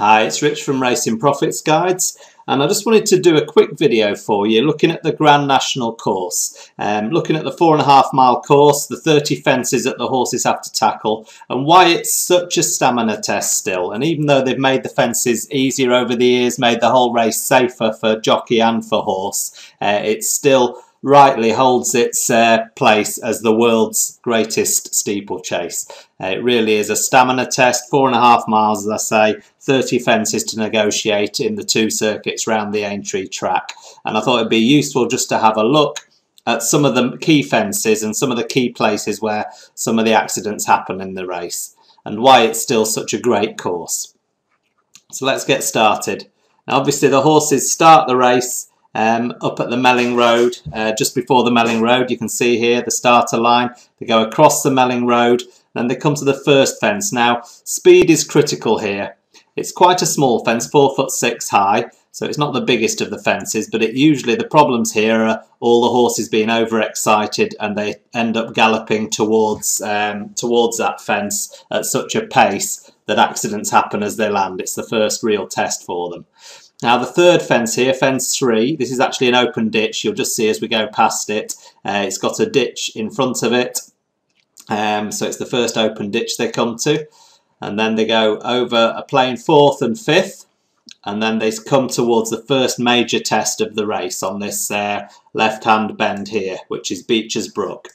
Hi, it's Rich from Racing Profits Guides and I just wanted to do a quick video for you looking at the Grand National course, um, looking at the four and a half mile course, the 30 fences that the horses have to tackle and why it's such a stamina test still. And even though they've made the fences easier over the years, made the whole race safer for jockey and for horse, uh, it's still rightly holds its uh, place as the world's greatest steeplechase. Uh, it really is a stamina test, four and a half miles, as I say, 30 fences to negotiate in the two circuits round the Aintree track. And I thought it'd be useful just to have a look at some of the key fences and some of the key places where some of the accidents happen in the race and why it's still such a great course. So let's get started. Now obviously the horses start the race um, up at the Melling Road, uh, just before the Melling Road. You can see here the starter line. They go across the Melling Road, and they come to the first fence. Now, speed is critical here. It's quite a small fence, four foot six high, so it's not the biggest of the fences, but it usually the problems here are all the horses being overexcited and they end up galloping towards um, towards that fence at such a pace that accidents happen as they land. It's the first real test for them. Now the third fence here, fence three, this is actually an open ditch. You'll just see as we go past it. Uh, it's got a ditch in front of it. Um, so it's the first open ditch they come to. And then they go over a plain fourth and fifth. And then they come towards the first major test of the race on this uh, left-hand bend here, which is Becher's Brook.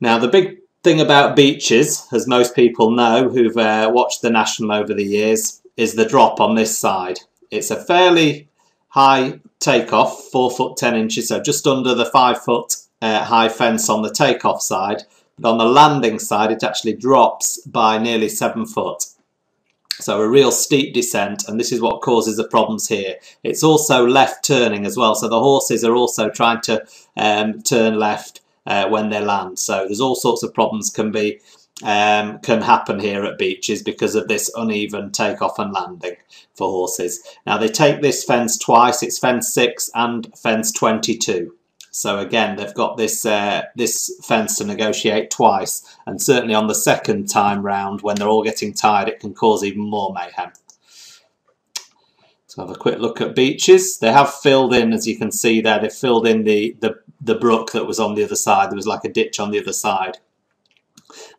Now the big thing about Becher's, as most people know who've uh, watched the National over the years, is the drop on this side. It's a fairly high takeoff, 4 foot 10 inches, so just under the 5 foot uh, high fence on the takeoff side. But on the landing side, it actually drops by nearly 7 foot. So a real steep descent, and this is what causes the problems here. It's also left turning as well, so the horses are also trying to um, turn left uh, when they land. So there's all sorts of problems can be um, can happen here at Becher's because of this uneven takeoff and landing for horses. Now they take this fence twice, it's fence 6 and fence 22. So again, they've got this uh, this fence to negotiate twice, and certainly on the second time round, when they're all getting tired, it can cause even more mayhem. So have a quick look at Becher's. They have filled in, as you can see there, they've filled in the, the, the brook that was on the other side. There was like a ditch on the other side.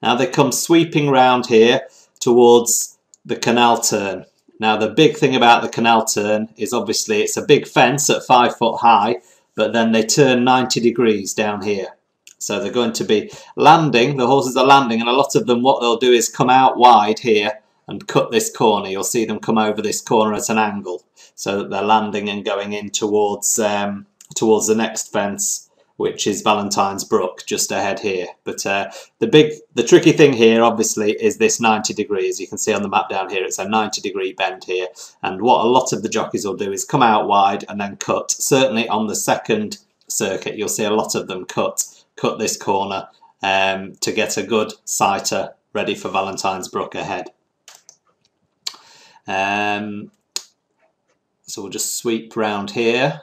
Now they come sweeping round here towards the canal turn. Now the big thing about the canal turn is obviously it's a big fence at five foot high, but then they turn 90 degrees down here. So they're going to be landing, the horses are landing, and a lot of them, what they'll do is come out wide here and cut this corner. You'll see them come over this corner at an angle so that they're landing and going in towards um, towards the next fence which is Valentine's Brook just ahead here. But uh, the big, the tricky thing here obviously is this 90 degrees. You can see on the map down here, it's a 90 degree bend here. And what a lot of the jockeys will do is come out wide and then cut. Certainly on the second circuit, you'll see a lot of them cut, cut this corner um, to get a good sighter ready for Valentine's Brook ahead. Um, so we'll just sweep round here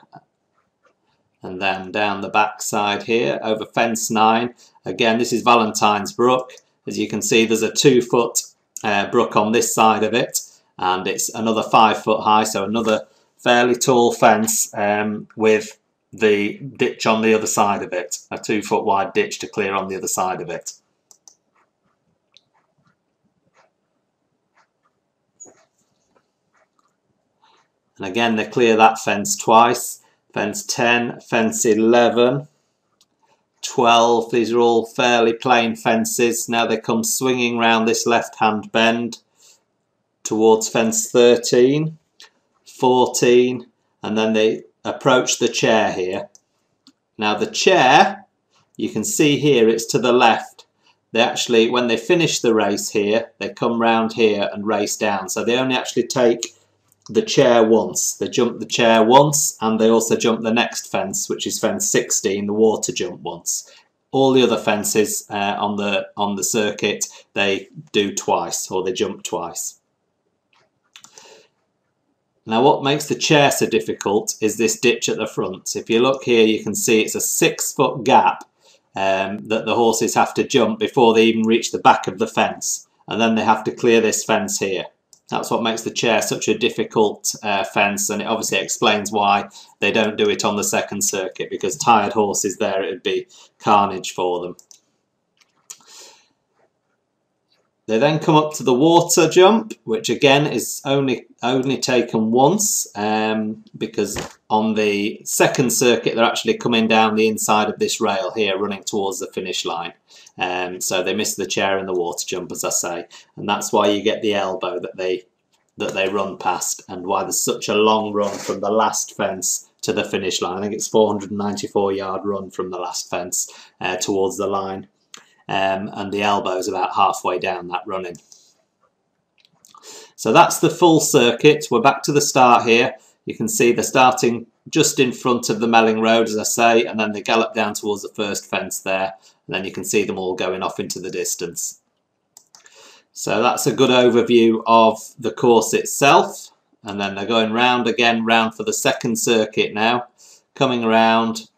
and then down the back side here over fence 9 again this is Valentine's Brook. As you can see there's a two foot uh, brook on this side of it and it's another five foot high so another fairly tall fence um, with the ditch on the other side of it a two foot wide ditch to clear on the other side of it and again they clear that fence twice fence 10, fence 11, 12. These are all fairly plain fences. Now they come swinging round this left-hand bend towards fence 13, 14, and then they approach the chair here. Now the chair, you can see here, it's to the left. They actually, when they finish the race here, they come round here and race down. So they only actually take the chair once. They jump the chair once and they also jump the next fence, which is fence 16, the water jump once. All the other fences uh, on the on the circuit they do twice or they jump twice. Now what makes the chair so difficult is this ditch at the front. If you look here you can see it's a six foot gap um, that the horses have to jump before they even reach the back of the fence and then they have to clear this fence here. That's what makes the chair such a difficult uh, fence and it obviously explains why they don't do it on the second circuit because tired horses there it would be carnage for them. They then come up to the water jump, which again is only only taken once um, because on the second circuit they're actually coming down the inside of this rail here running towards the finish line. Um, so they miss the chair in the water jump as I say and that's why you get the elbow that they that they run past and why there's such a long run from the last fence to the finish line. I think it's 494 yard run from the last fence uh, towards the line um, and the elbow is about halfway down that running. So that's the full circuit. We're back to the start here. You can see they're starting just in front of the Melling Road, as I say, and then they gallop down towards the first fence there, and then you can see them all going off into the distance. So that's a good overview of the course itself, and then they're going round again, round for the second circuit now, coming around,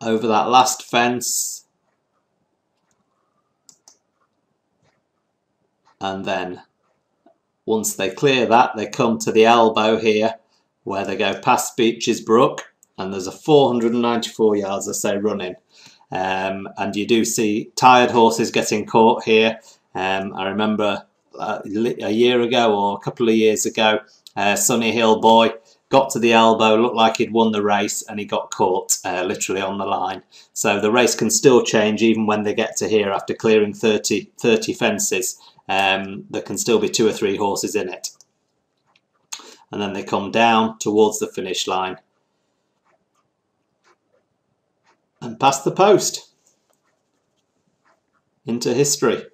over that last fence. And then once they clear that they come to the elbow here where they go past Becher's Brook and there's a 494 yards I say running. Um, and you do see tired horses getting caught here. Um, I remember uh, a year ago or a couple of years ago uh, Sunnyhillboy got to the elbow, looked like he'd won the race, and he got caught uh, literally on the line. So the race can still change even when they get to here after clearing 30, 30 fences. Um, there can still be two or three horses in it. And then they come down towards the finish line and past the post into history.